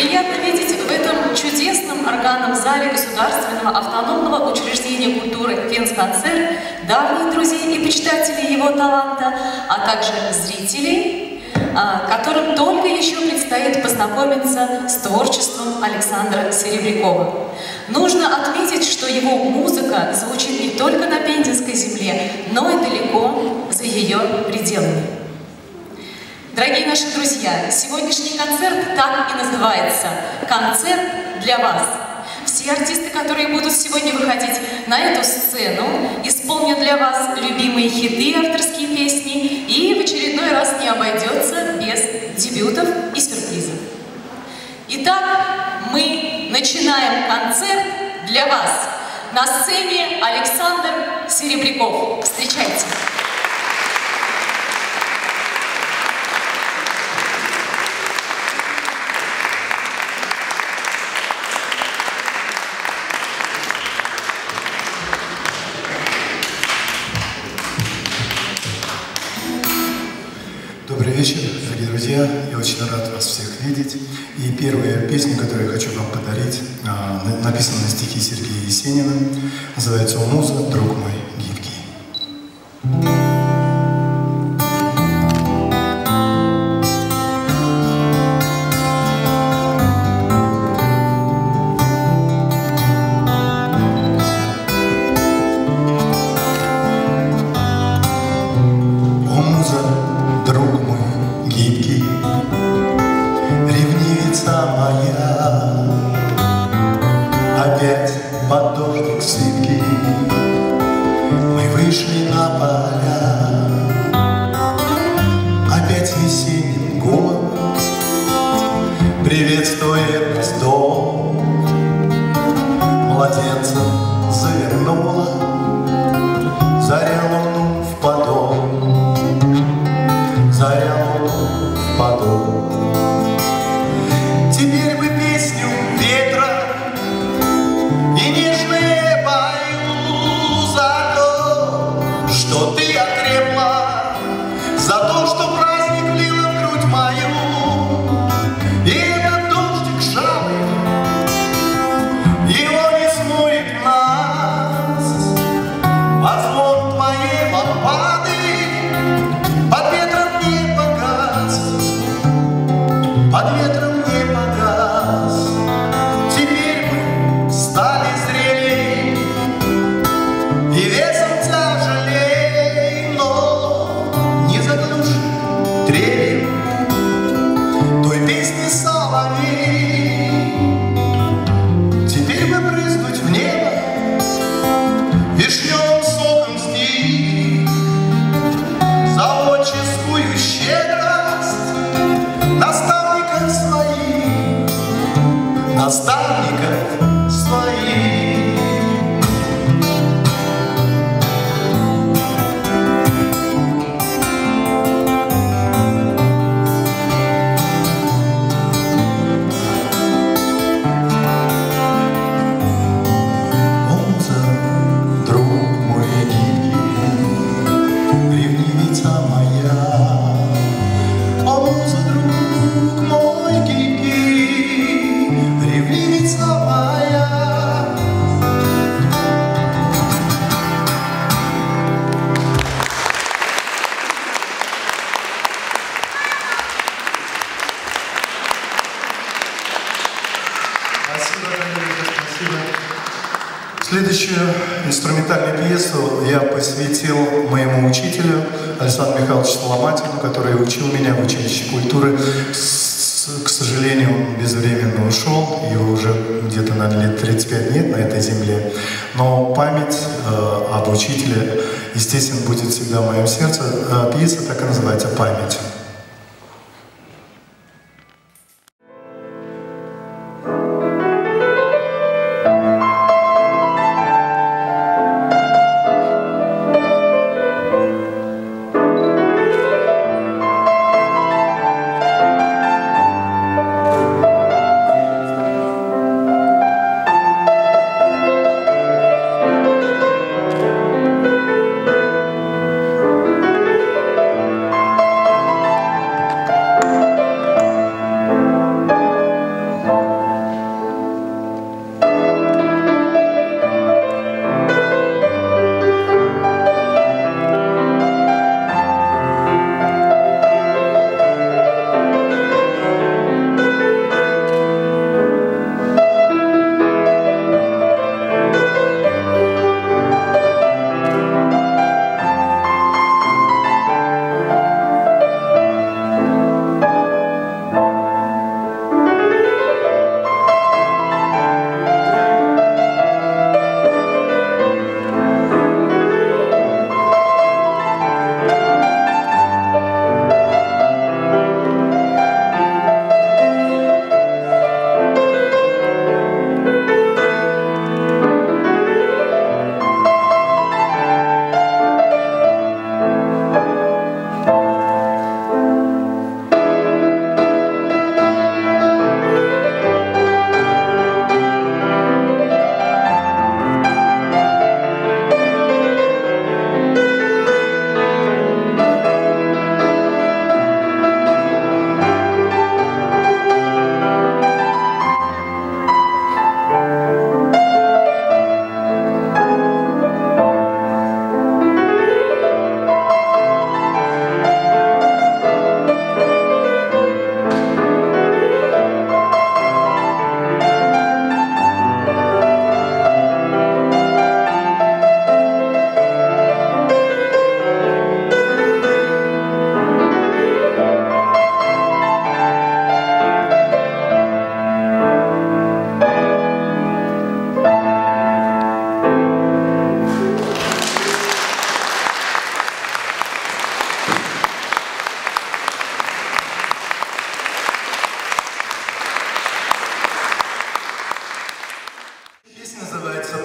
Приятно видеть в этом чудесном органном зале Государственного автономного учреждения культуры «Фенсконцерт» давних друзей и почитателей его таланта, а также зрителей, а, которым только еще предстоит познакомиться с творчеством Александра Серебрякова. Нужно отметить, что его музыка звучит не только на Пензенской земле, но и далеко за ее пределами. Дорогие наши друзья, сегодняшний концерт так и называется «Концерт для вас». Все артисты, которые будут сегодня выходить на эту сцену, исполнят для вас любимые хиты, авторские песни, и в очередной раз не обойдется без дебютов и сюрпризов. Итак, мы начинаем концерт для вас. На сцене Александр Серебряков. Встречайте. Очень рад вас всех видеть. И первая песня, которую я хочу вам подарить, а, написана на стихи Сергея Есенина. Называется «О муза, друг мой к сожалению, он безвременно ушел, его уже где-то, на лет 35 нет на этой земле. Но память э, об учителе, естественно, будет всегда в моем сердце. Э, пьеса так и называется «Память».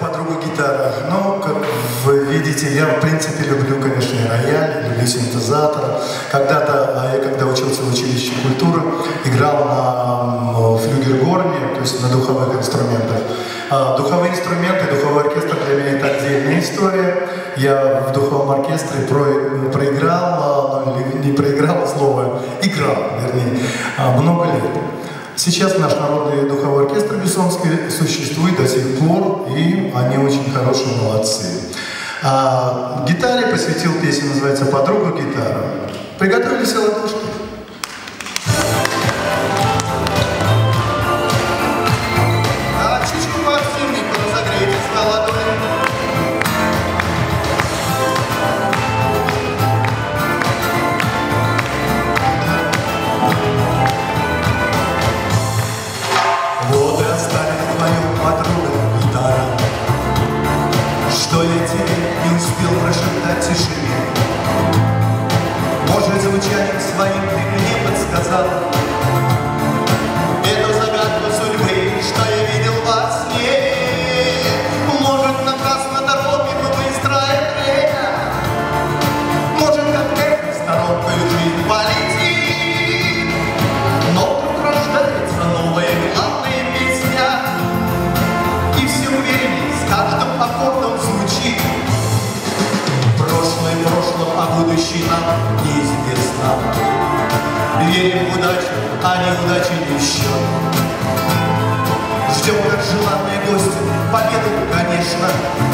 Подруга гитара. Ну, как вы видите, я в принципе люблю, конечно, рояль, люблю синтезатор. Когда-то, а я когда учился в училище культуры, играл на флюгергорне, то есть на духовых инструментах. А, духовые инструменты, духовой оркестр для меня это отдельная история. Я в духовом оркестре про, проиграл, ну, не проиграл а слово, играл, вернее, а, много лет. Сейчас наш народный духовой оркестр Бессонский существует до сих пор, и они очень хорошие, молодцы. А, гитаре посвятил песню, называется «Подруга гитара». Приготовились ладошки? все Krishna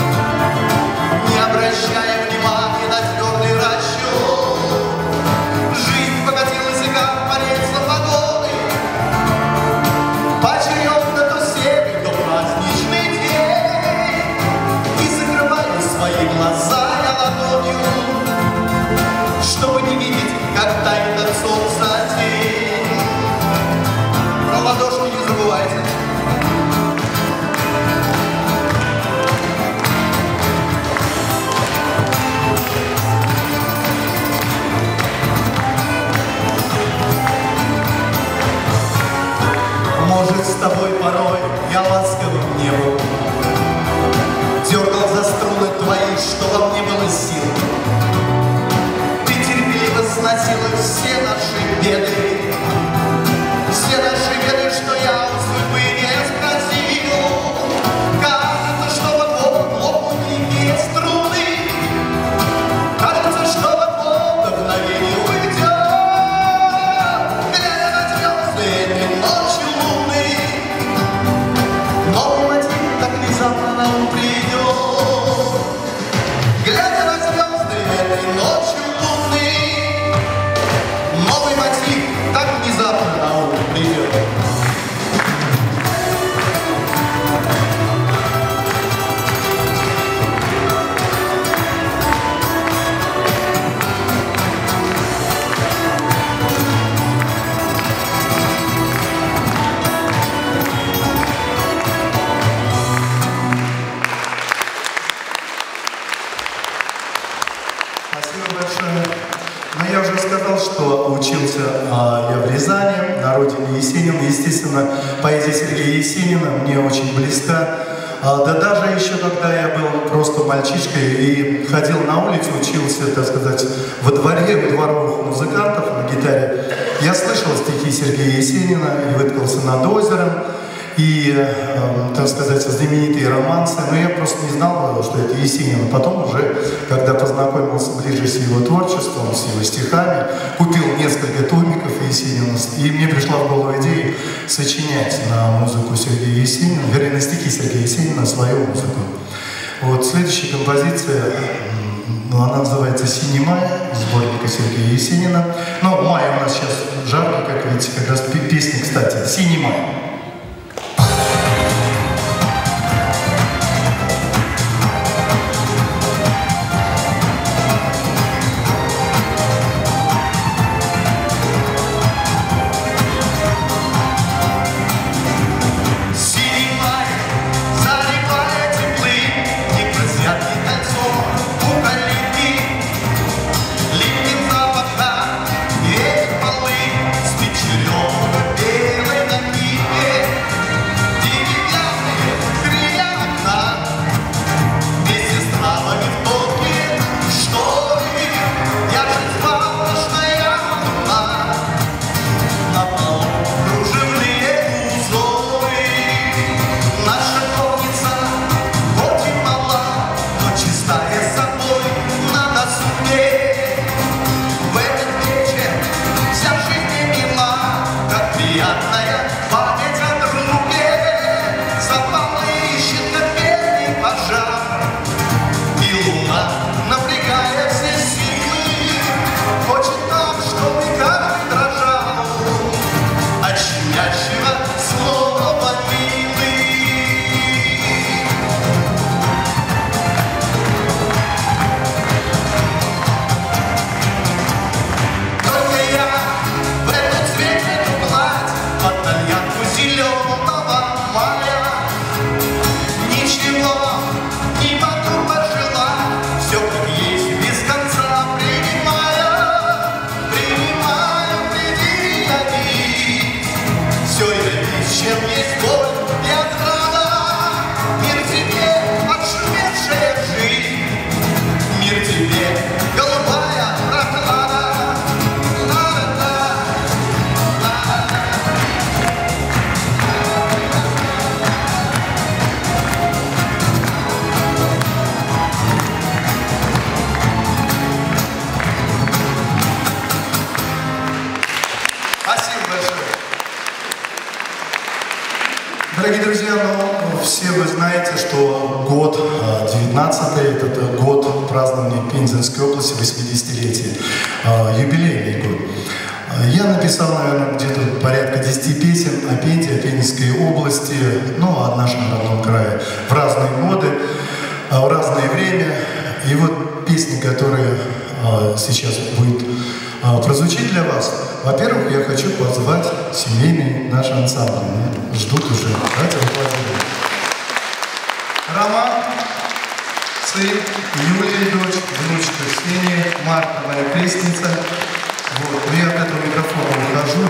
же с его творчеством, с его стихами, купил несколько томиков Есенина, и мне пришла в голову идея сочинять на музыку Сергея Есенина, вернее, на стихи Сергея Есенина свою музыку. Вот следующая композиция, она называется «Синий май», сборника Сергея Есенина. Но май у нас сейчас жарко, как видите, как раз песня, кстати, «Синий май». Сейчас будет прозвучит для вас. Во-первых, я хочу позвать семейный наш ансамбль. Ждут уже. Давайте аплодируем. Роман, сын, Юлия, дочь, внучка Ксения, Марта, моя крестница. Вот. Но я от этого микрофона ухожу,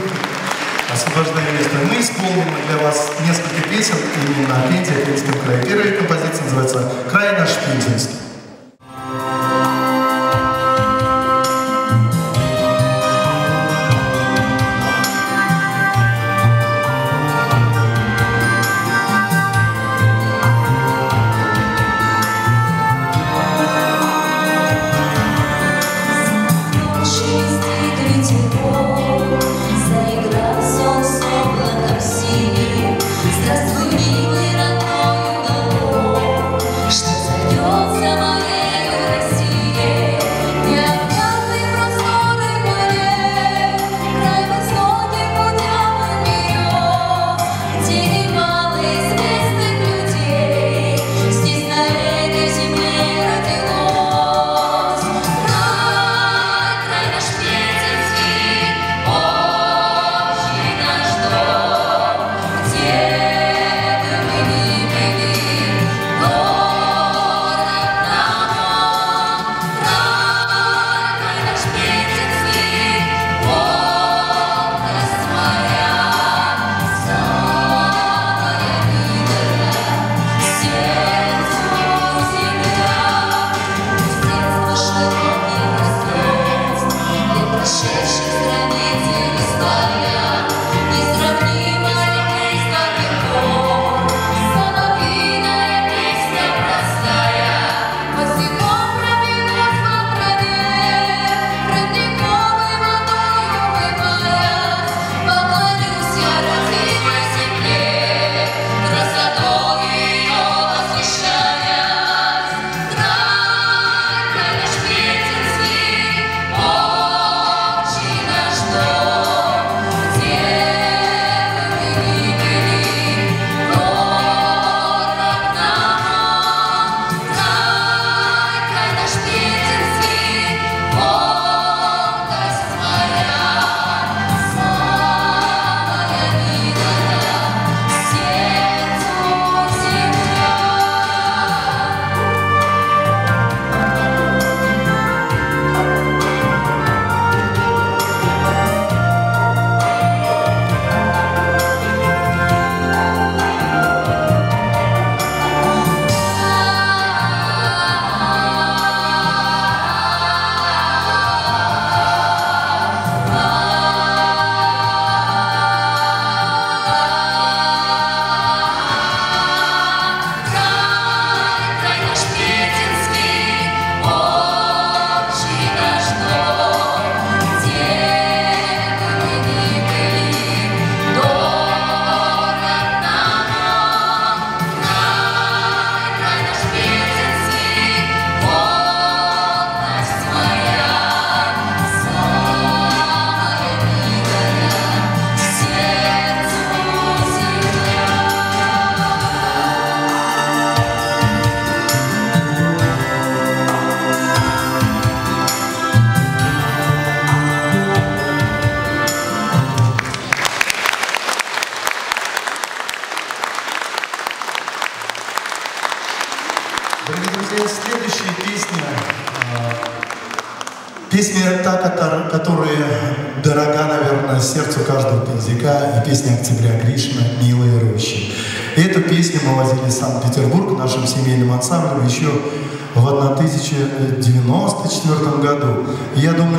освобождаю место. Мы исполним для вас несколько песен именно о Пензе, о Пензенском крае. Первая композиция называется «Край наш Пензенский».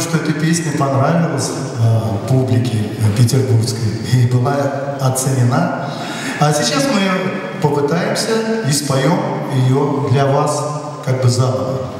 Что эта песня понравилась э, публике петербургской и была оценена. А сейчас мы попытаемся и споем ее для вас как бы заново.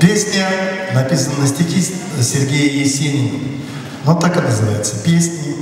Песня написана на стихи Сергея Есенина. Вот так и называется. Песни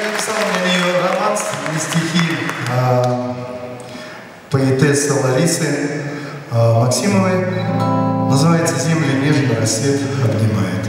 я написал на нее роман, и стихи а, э, поэтессы Ларисы э, Максимовой. Называется «Земля между рассвет обнимает».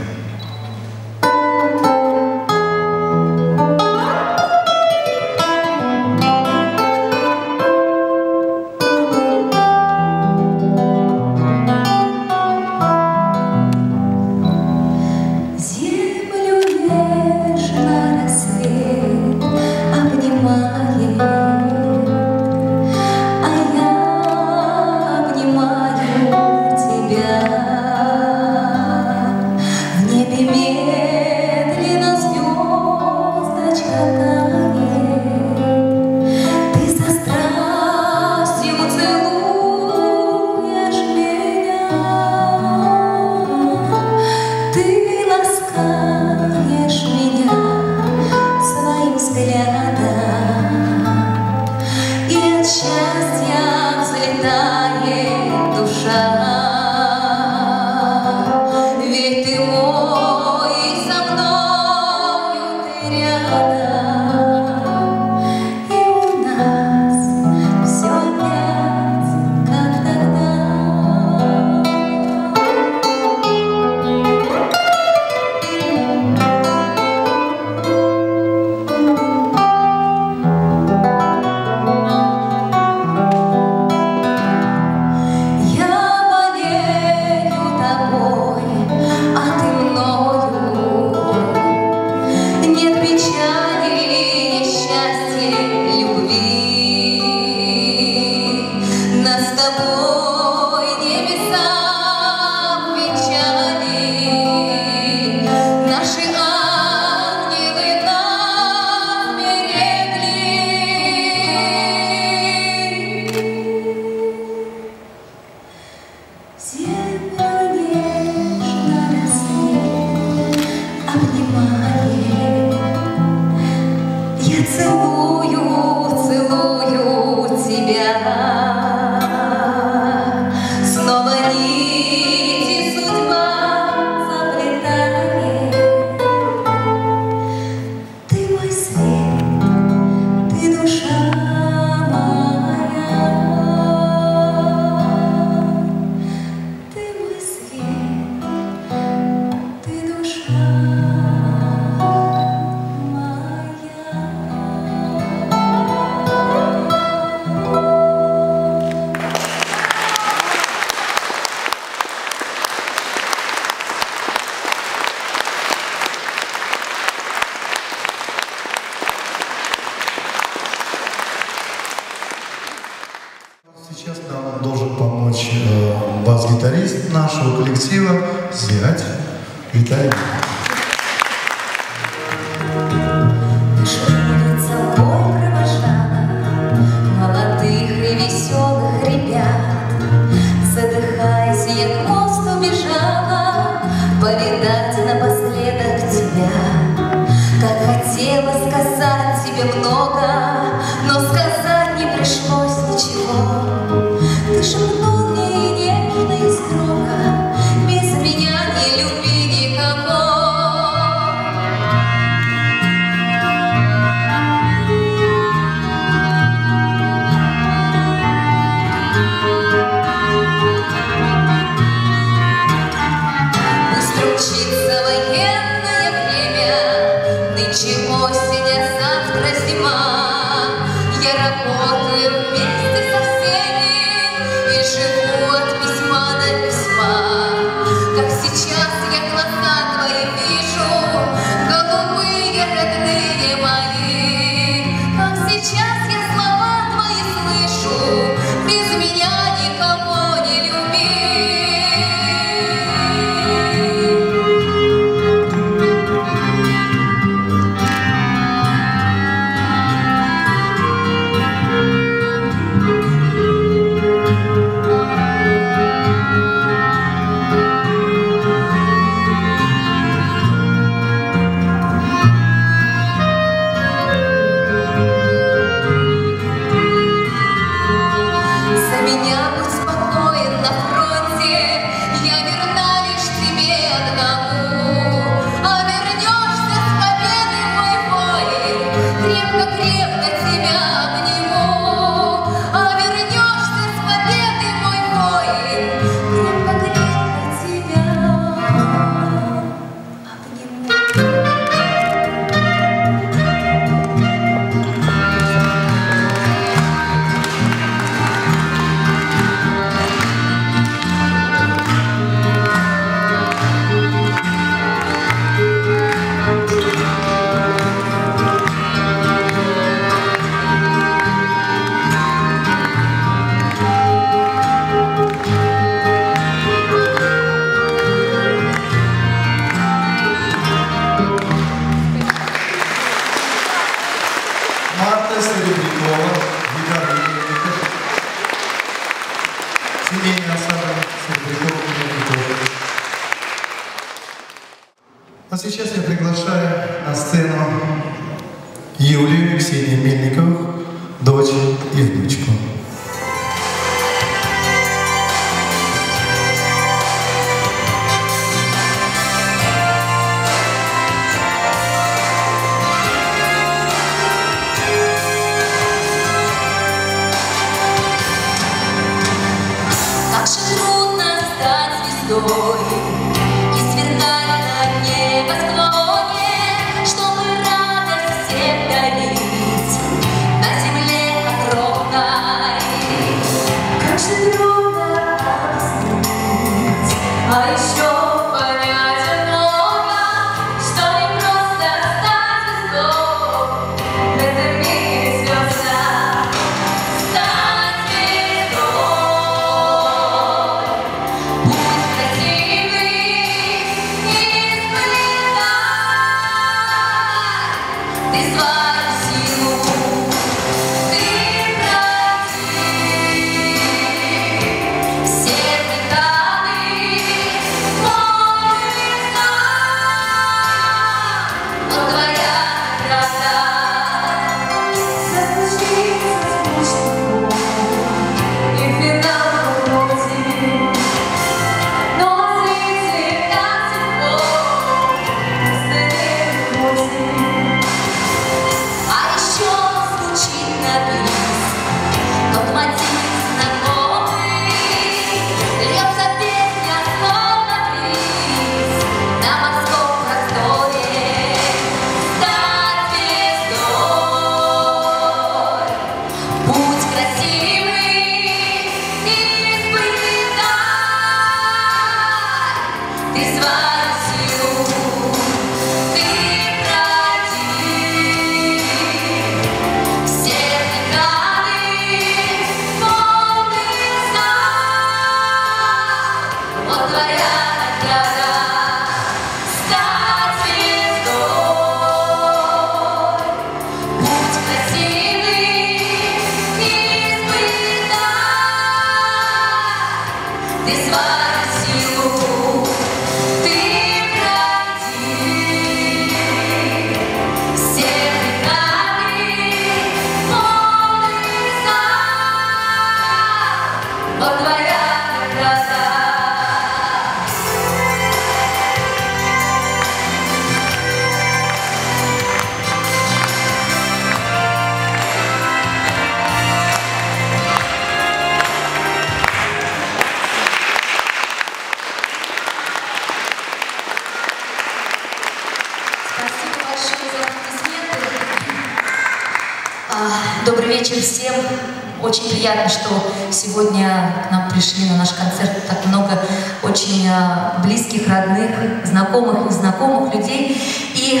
что сегодня к нам пришли на наш концерт так много очень а, близких, родных, знакомых, незнакомых людей. И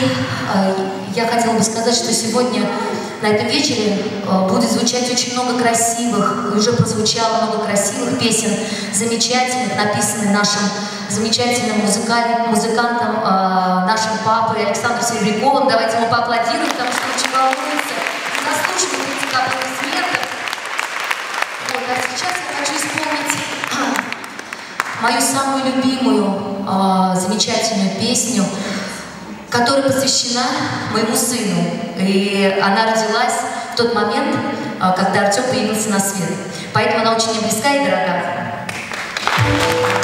а, я хотела бы сказать, что сегодня на этом вечере а, будет звучать очень много красивых, уже прозвучало много красивых песен, замечательных, написанных нашим замечательным музыкальным, музыкантом, нашим папой Александром Серебряковым. Давайте ему поаплодируем, потому что мою самую любимую, э, замечательную песню, которая посвящена моему сыну. И она родилась в тот момент, э, когда Артем появился на свет. Поэтому она очень мне близка и дорога. Thank you.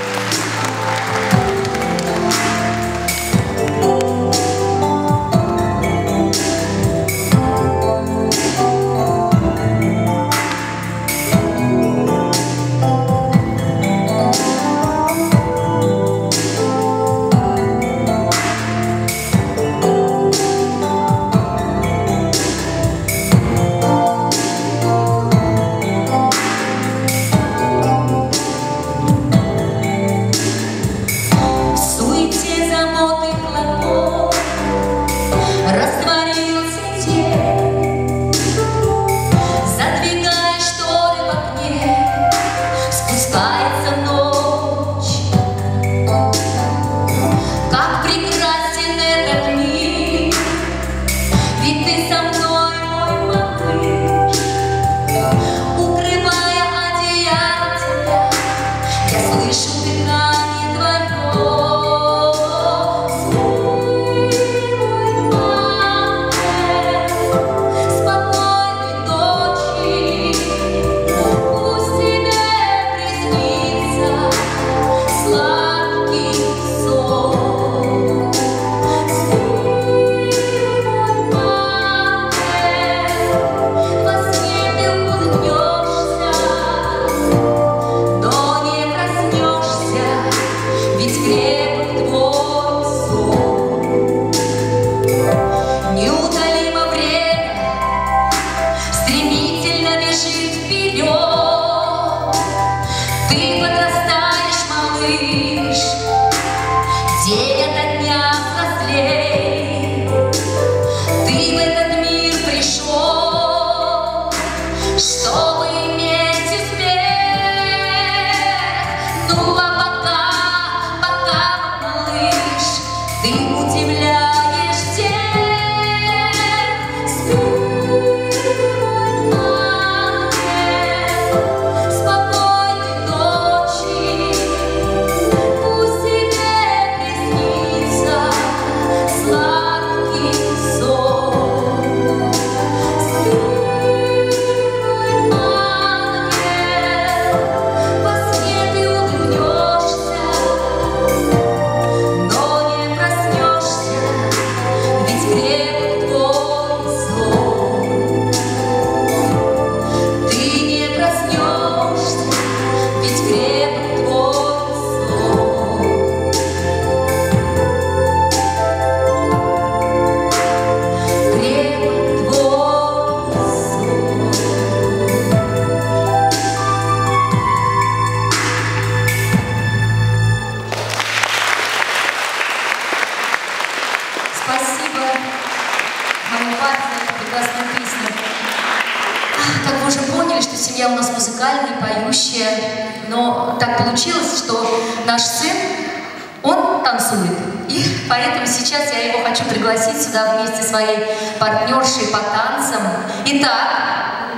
хочу пригласить сюда вместе своей партнершей по танцам. Итак,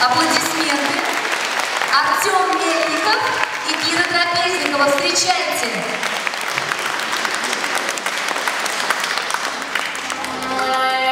аплодисменты. Артем Мельников и Кира Трапезникова. Встречайте! Встречайте!